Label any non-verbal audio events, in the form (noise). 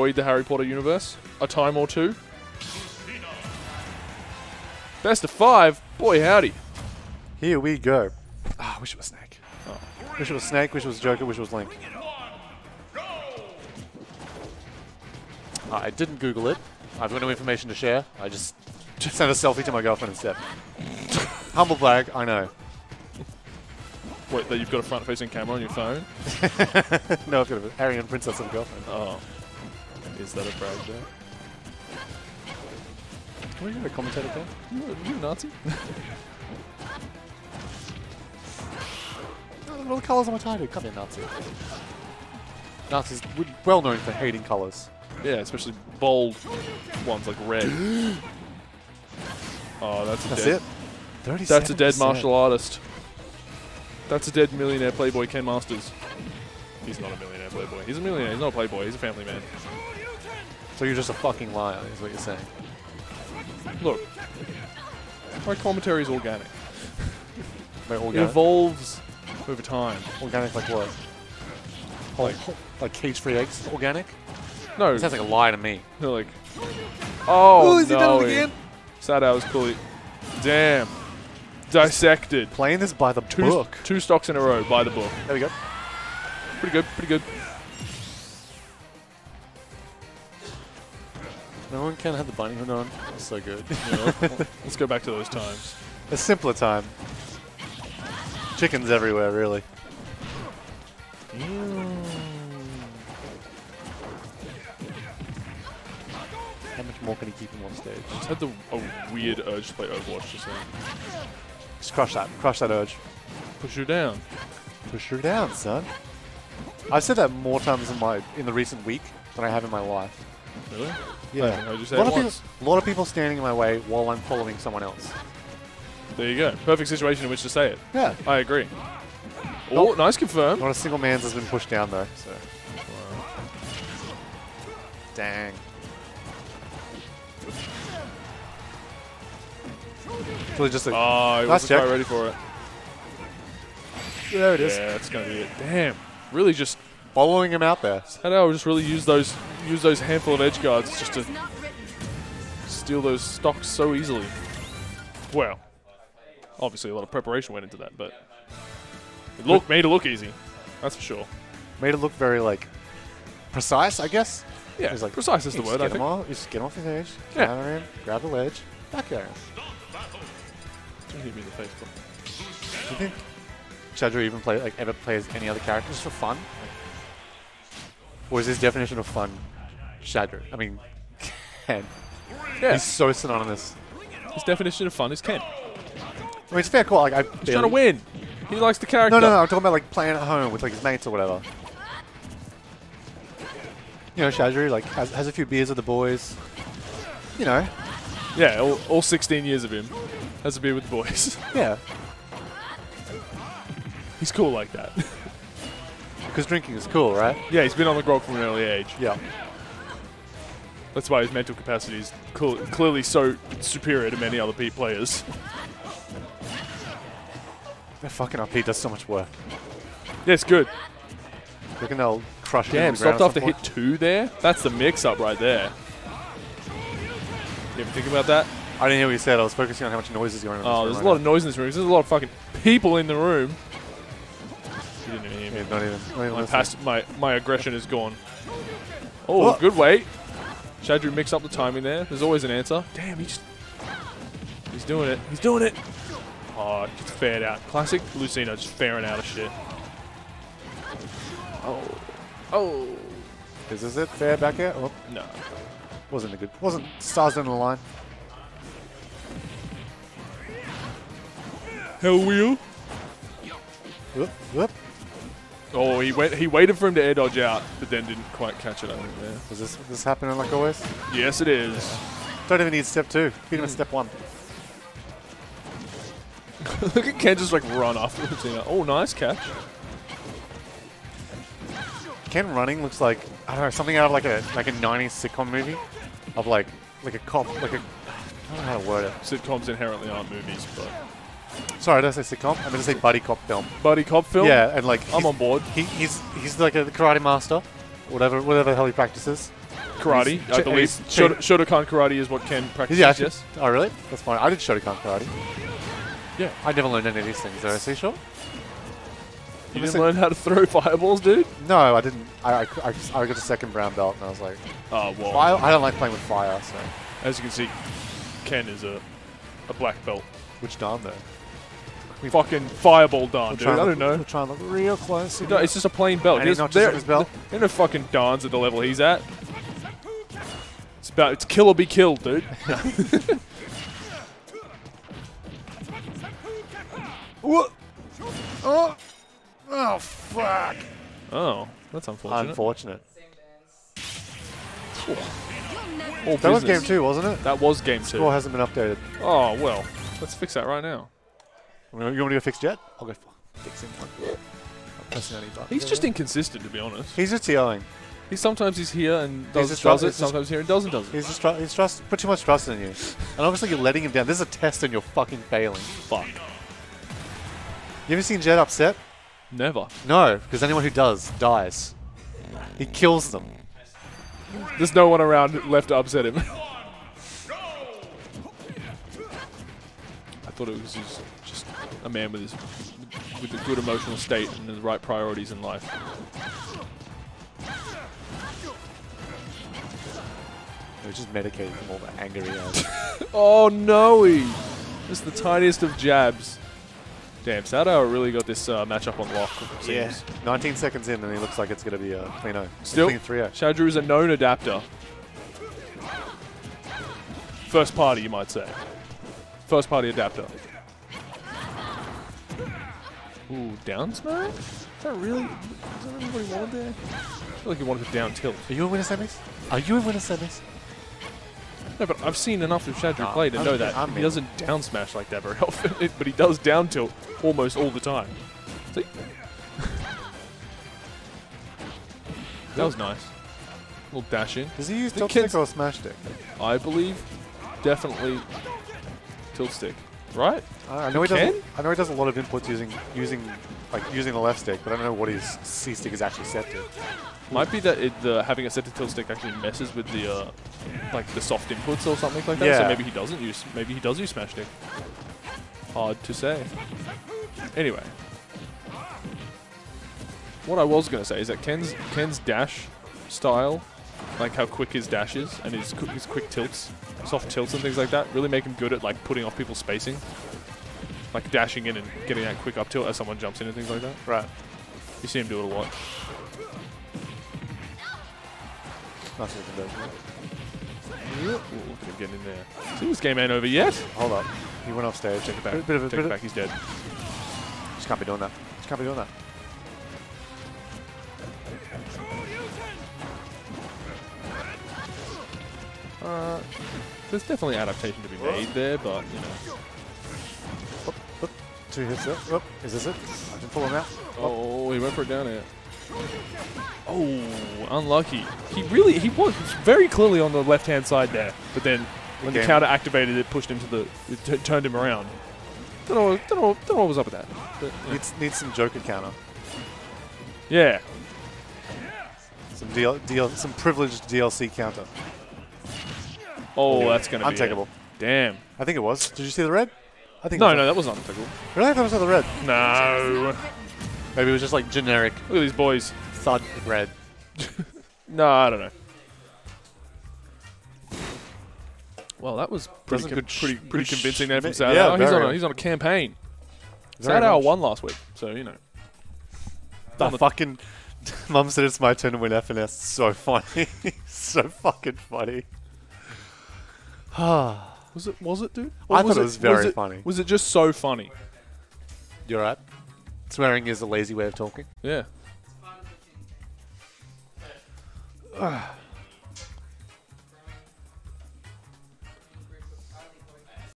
enjoyed the Harry Potter universe a time or two. Best of five? Boy, howdy. Here we go. Ah, wish it was Snake. Oh. Wish it was Snake, wish it was Joker, wish it was Link. I didn't Google it. I've got no information to share. I just, just (laughs) sent a selfie to my girlfriend instead. (laughs) Humble brag, I know. Wait, that you've got a front-facing camera on your phone? (laughs) no, I've got a Aryan princess of a girlfriend. Oh. Is that a brag there? What are you to commentate again? You, you a Nazi? (laughs) All the colours on my title. Come here, Nazi. Nazis well known for hating colours. Yeah, especially bold ones like red. (gasps) oh, that's a That's dead. it. That's a dead martial artist. That's a dead millionaire playboy Ken Masters. He's not a millionaire playboy. He's a millionaire. He's not a playboy. He's a family man. So you're just a fucking liar, is what you're saying. Look, my commentary is organic. It organic. evolves over time. Organic like what? Oh. Like, like cage-free eggs? Organic? No, It sounds like a lie to me. they're like, oh Ooh, he no, done it again? Sad I was cool. Damn, dissected. Playing this by the Two, book. two stocks in a row by the book. There we go. Pretty good, pretty good. No one can have the bunny hood on. That's so good. You know, (laughs) let's go back to those times. a simpler time. Chickens everywhere, really. How much more can he keep him on stage? Just had the a weird urge to play Overwatch just then. Just crush that. Crush that urge. Push her down. Push her down, son. I've said that more times in my in the recent week than I have in my life. Really? Yeah. I I just a lot, of people, a lot of people standing in my way while I'm following someone else. There you go. Perfect situation in which to say it. Yeah. I agree. Oh, nice confirm. Not a single man's has been pushed down though. So. Dang. Really just a, ah, Oh, I Nice wasn't ready for it. there it is. Yeah, that's gonna be it. Damn. Really just Following him out there. how do I just really use those use those handful of edge guards just to steal those stocks so easily. Well, obviously a lot of preparation went into that, but it look made it look easy. That's for sure. Made it look very like precise, I guess. Yeah, He's like, precise is the word. I think. off, you just get off his edge. Yeah. Counter him, grab the ledge, back at him. Don't hit me in the face, bro. Do you think Shadrew even play like ever plays any other character just for fun? Like, or is his definition of fun Shadrew? I mean, (laughs) Ken. Yeah, He's so synonymous. his definition of fun is Ken. I mean, it's fair call. Like, I He's trying to win. He likes the character. No, no, no. I'm talking about like playing at home with like his mates or whatever. You know, Shadrew like has, has a few beers with the boys. You know, Yeah, all, all 16 years of him has a beer with the boys. yeah. (laughs) He's cool like that. (laughs) Because drinking is cool, right? yeah, he's been on the grog from an early age. Yeah. That's why his mental capacity is cl- clearly so superior to many other P players. That fucking RP does so much work. Yeah, it's good. You reckon they'll crush. Damn, stopped at after hit two there? That's the mix-up right there. You ever think about that? I didn't hear what you said. I was focusing on how much noise is going on. Oh, there's a lot of noise in this room. There's a lot of fucking people in the room. You didn't even hear me. Not even. Not even My, past, my, my aggression is gone. Oh, Oh. good wait. Shadrew mix up the timing there. There's always an answer. Damn, he just... He's doing it. He's doing it. Oh, it's fared out. Classic Lucina just fairing out of shit. Oh. Oh. Is this it? Fair back here? Oh, No. wasn't a good. Wasn't stars in the line. Hell wheel. Whoop, whoop. Oh, he went. He waited for him to air dodge out, but then didn't quite catch it. I think there. Was this this happening like always? Yes, it is. Don't even need step two. Beat him at step one. (laughs) Look at Ken just like run after Lucina. Oh, nice catch. Ken running looks like I don't know something out of like a like a '90s sitcom movie, of like like a cop like a I don't know how to word it. Sitcoms inherently aren't movies, but Sorry, did I say sitcom? I meant to say buddy cop film. buddy cop film. Yeah, and like I'm on board. He, he's he's like a karate master, whatever whatever the hell he practices, Karate, He's I believe. he's Shod- cha- Shotokan Karate is what Ken practices, he actually? yes? Oh, really? That's fine. I did Shotokan Karate. Yeah. I never learned any of these things, though. Are you sure? You didn't learn how to throw fireballs, dude? No, I didn't. I, I, I, I got a second brown belt, and I was like, Oh, well. I, I don't like playing with fire, so. As you can see, Ken is a, a black belt. Which Dan, though? Fucking fireball Dan, We'll dude. I don't look- know. We'll try and look real close. No, it's just a plain belt. He's not notches there, on his belt? There ain't no fucking Dans at the level he's at. It's about it's kill or be killed, dude. (laughs) What? Oh! Oh, fuck! oh, that's unfortunate. Unfortunate. All That was game two, wasn't it? That was game two. Score hasn't been updated. Oh well, let's fix that right now. You want me to go fix Jet? I'll go f- fix him. I'm pressing any button. He's just inconsistent, to be honest. He's just TOing. He sometimes he's here and does, just does try- it. he's just- Sometimes here and doesn't does it. He's just try- he's trust put too much trust in you, and obviously you're letting him down. This is a test, and you're fucking failing. Fuck. You ever seen Jet upset? Never. No, because anyone who does dies. He kills them. There's no one around left to upset him. (laughs) I thought it was just, just a man with his with a good emotional state and the right priorities in life. They're just medicating from all the anger he has. (laughs) Oh no! Just the tiniest of jabs. Damn, SadHour really got this uh, matchup on lock. yeah. 19 seconds in, and he looks like it's going to be a clean O. Still, clean 3 Shadrew is a known adapter. First party, you might say. First party adapter. Ooh, down smash? Is that really? Is that really what he wanted there? I feel like he wanted to down tilt. Are you in winner semis? Are you in winner semis? No, but I've seen enough of Shadrew Nah, play to I'm- know that I'm he doesn't down smash like that very (laughs) often, but he does down tilt almost all the time. See? (laughs) that was nice. little dash in. Does he use tilt stick or smash stick? I believe definitely tilt stick, right? I I know he Ken? does. I know he does a lot of inputs using using like using the left stick, but I don't know what his C stick is actually set to. Might be that it, the having a set to tilt stick actually messes with the uh, like the soft inputs or something like that. So maybe he doesn't use. Maybe he does use smash stick. Hard to say. Anyway, what I was gonna say is that Ken's Ken's dash style, like how quick his dash is and his his quick tilts, soft tilts and things like that, really make him good at like putting off people's spacing. Like dashing in and getting that quick up tilt as someone jumps in and things like that. Right. You see him do it a lot. He does. Ooh, look at him getting in there. See, this game ain't over yet. Hold up. He went off stage. Take it back. Bit of a Take bit it back. He's dead. Just can't be doing that. Just can't be doing that. Uh, there's definitely adaptation to be made there, but you know. Two hits there. Whoop. Oh, is this it? I can pull him out. Oh, oh. oh he went for it down here. Oh, unlucky. He really, he was very clearly on the left-hand side there, but then when the Game. counter activated, it pushed him to the, it turned him around. Don't know, don't know, don't know what was up with that. But, yeah. Needs needs some Joker counter. yeah. Some DL, DL some privileged DLC counter. Oh, that's gonna be it. Untakeable. Damn. I think it was. Did you see the red? I think. No, it no, was that was untakeable. Really? I thought it was the red. No. Maybe it was just like generic Look at these boys. thud red. (laughs) No, I don't know. Well, that was pretty, Doesn't con- good pretty, pretty convincing there from yeah, he's on a he's on a campaign. Very SadHour much. won last week, so you know. The the- fucking (laughs) mum said it's my turn to win FNS. So funny. (laughs) so fucking funny. (sighs) (sighs) (sighs) Was it? Was it, dude? I Or thought it was very it- funny. Was it just so funny? You're right. Swearing is a lazy way of talking. Yeah. (sighs) (sighs)